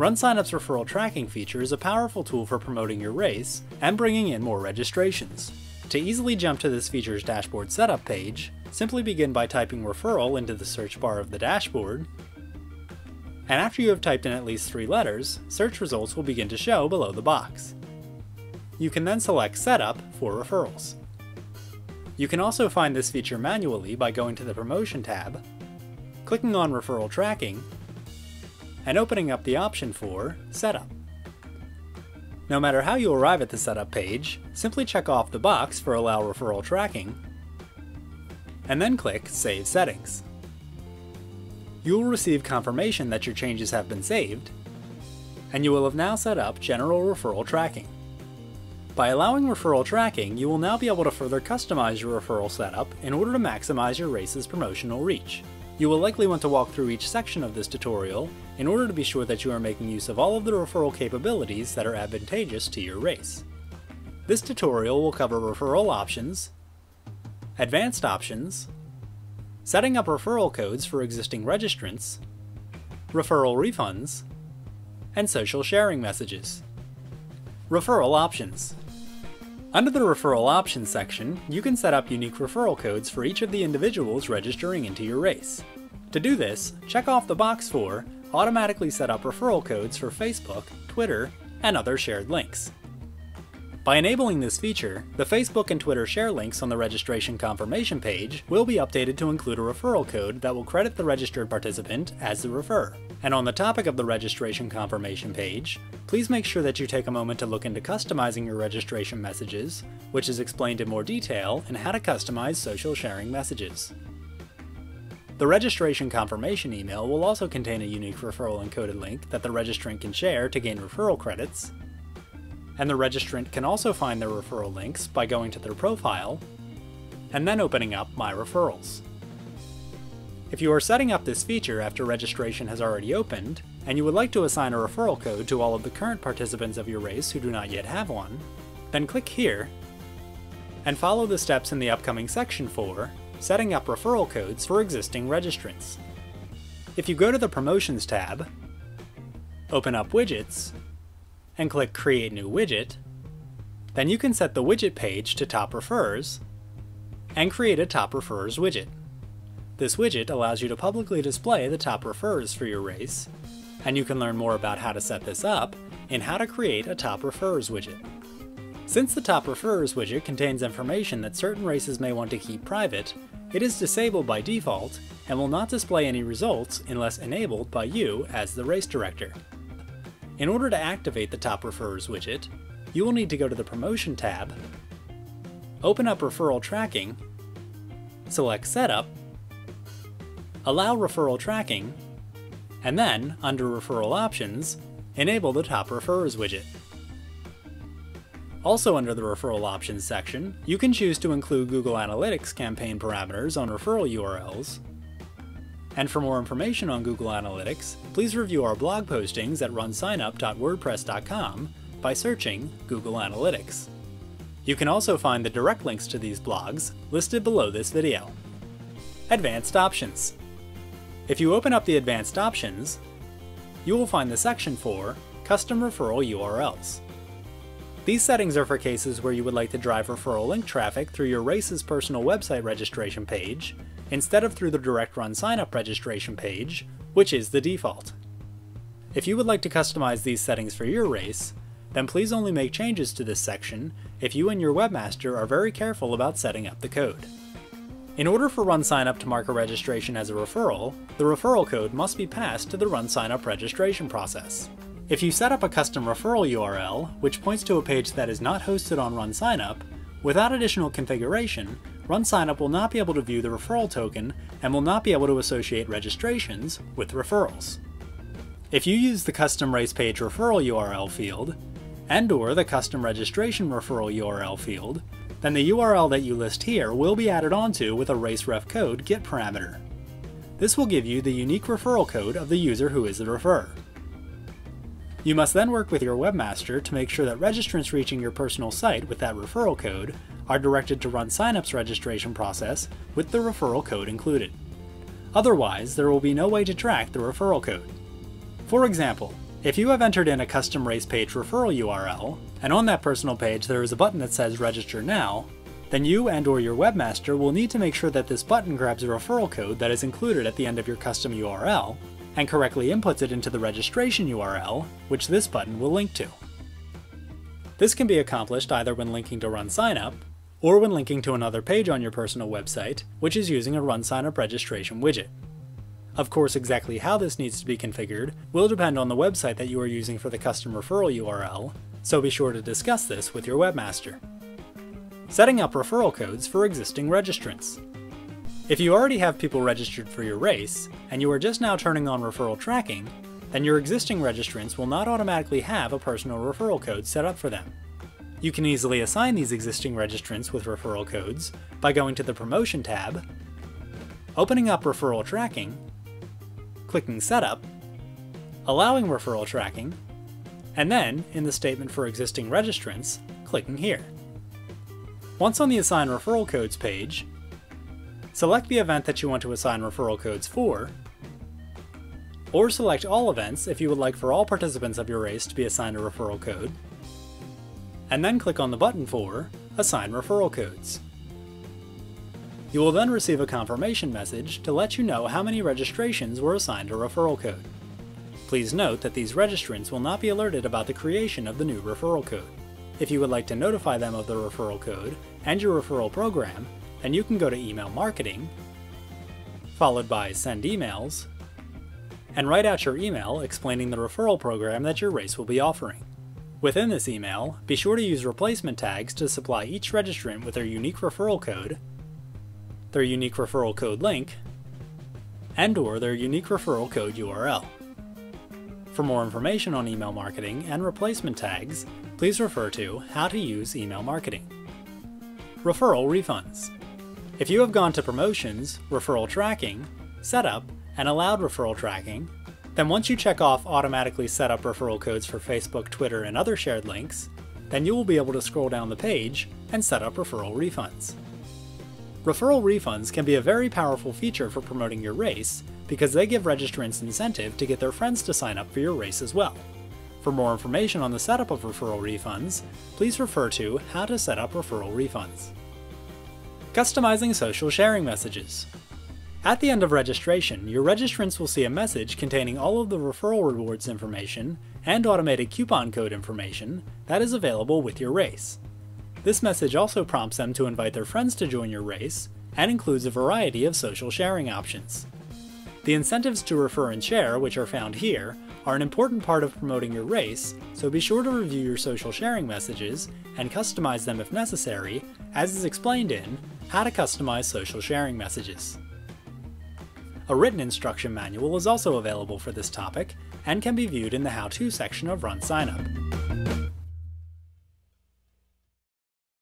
Run Signup's referral tracking feature is a powerful tool for promoting your race and bringing in more registrations. To easily jump to this feature's dashboard setup page, simply begin by typing referral into the search bar of the dashboard, and after you have typed in at least three letters, search results will begin to show below the box. You can then select Setup for referrals. You can also find this feature manually by going to the Promotion tab, clicking on Referral Tracking, and opening up the option for Setup. No matter how you arrive at the setup page, simply check off the box for Allow Referral Tracking, and then click Save Settings. You will receive confirmation that your changes have been saved, and you will have now set up General Referral Tracking. By allowing referral tracking, you will now be able to further customize your referral setup in order to maximize your race's promotional reach. You will likely want to walk through each section of this tutorial in order to be sure that you are making use of all of the referral capabilities that are advantageous to your race. This tutorial will cover referral options, advanced options, setting up referral codes for existing registrants, referral refunds, and social sharing messages. Referral options. Under the Referral Options section, you can set up unique referral codes for each of the individuals registering into your race. To do this, check off the box for Automatically set up referral codes for Facebook, Twitter, and other shared links. By enabling this feature, the Facebook and Twitter share links on the registration confirmation page will be updated to include a referral code that will credit the registered participant as the referrer. And on the topic of the registration confirmation page, please make sure that you take a moment to look into customizing your registration messages, which is explained in more detail in how to customize social sharing messages. The registration confirmation email will also contain a unique referral encoded link that the registrant can share to gain referral credits, and the registrant can also find their referral links by going to their profile, and then opening up My Referrals. If you are setting up this feature after registration has already opened, and you would like to assign a referral code to all of the current participants of your race who do not yet have one, then click here, and follow the steps in the upcoming section for setting up referral codes for existing registrants. If you go to the Promotions tab, open up Widgets, and click Create New Widget, then you can set the widget page to Top Referrers, and create a Top Referrers widget. This widget allows you to publicly display the top referrers for your race, and you can learn more about how to set this up in How to Create a Top Referrers widget. Since the Top Referrers widget contains information that certain races may want to keep private, it is disabled by default and will not display any results unless enabled by you as the race director. In order to activate the Top Referrers widget, you will need to go to the Promotion tab, open up Referral Tracking, select Setup, allow referral tracking, and then, under Referral Options, enable the Top Referrers widget. Also under the Referral Options section, you can choose to include Google Analytics campaign parameters on referral URLs. And for more information on Google Analytics, please review our blog postings at runsignup.wordpress.com by searching Google Analytics. You can also find the direct links to these blogs listed below this video. Advanced Options if you open up the Advanced Options, you will find the section for Custom Referral URLs. These settings are for cases where you would like to drive referral link traffic through your race's personal website registration page, instead of through the direct run signup registration page, which is the default. If you would like to customize these settings for your race, then please only make changes to this section if you and your webmaster are very careful about setting up the code. In order for Run Signup to mark a registration as a referral, the referral code must be passed to the Run Signup registration process. If you set up a custom referral URL, which points to a page that is not hosted on Run Signup, without additional configuration, Run Signup will not be able to view the referral token and will not be able to associate registrations with referrals. If you use the custom race page referral URL field, and or the custom registration referral URL field, then the URL that you list here will be added onto with a raceref code get parameter. This will give you the unique referral code of the user who is the referrer. You must then work with your webmaster to make sure that registrants reaching your personal site with that referral code are directed to run Signup's registration process with the referral code included. Otherwise, there will be no way to track the referral code. For example, If you have entered in a custom race page referral URL, and on that personal page there is a button that says Register Now, then you and or your webmaster will need to make sure that this button grabs a referral code that is included at the end of your custom URL, and correctly inputs it into the registration URL, which this button will link to. This can be accomplished either when linking to Run Signup, or when linking to another page on your personal website, which is using a Run Signup registration widget. Of course, exactly how this needs to be configured will depend on the website that you are using for the custom referral URL, so be sure to discuss this with your webmaster. Setting up referral codes for existing registrants. If you already have people registered for your race, and you are just now turning on referral tracking, then your existing registrants will not automatically have a personal referral code set up for them. You can easily assign these existing registrants with referral codes by going to the Promotion tab, opening up Referral Tracking, clicking Setup, allowing referral tracking, and then, in the statement for existing registrants, clicking here. Once on the Assign Referral Codes page, select the event that you want to assign referral codes for, or select all events if you would like for all participants of your race to be assigned a referral code, and then click on the button for Assign Referral Codes. You will then receive a confirmation message to let you know how many registrations were assigned a referral code. Please note that these registrants will not be alerted about the creation of the new referral code. If you would like to notify them of the referral code and your referral program, then you can go to Email Marketing, followed by Send Emails, and write out your email explaining the referral program that your race will be offering. Within this email, be sure to use replacement tags to supply each registrant with their unique referral code their unique referral code link, and or their unique referral code URL. For more information on email marketing and replacement tags, please refer to How to Use Email Marketing. Referral Refunds If you have gone to Promotions, Referral Tracking, Setup, and allowed referral tracking, then once you check off automatically set up referral codes for Facebook, Twitter, and other shared links, then you will be able to scroll down the page and set up referral refunds. Referral refunds can be a very powerful feature for promoting your race because they give registrants incentive to get their friends to sign up for your race as well. For more information on the setup of referral refunds, please refer to How to Set Up Referral Refunds. Customizing Social Sharing Messages At the end of registration, your registrants will see a message containing all of the referral rewards information and automated coupon code information that is available with your race. This message also prompts them to invite their friends to join your race, and includes a variety of social sharing options. The incentives to refer and share, which are found here, are an important part of promoting your race, so be sure to review your social sharing messages and customize them if necessary, as is explained in How to Customize Social Sharing Messages. A written instruction manual is also available for this topic and can be viewed in the How To section of Run Signup.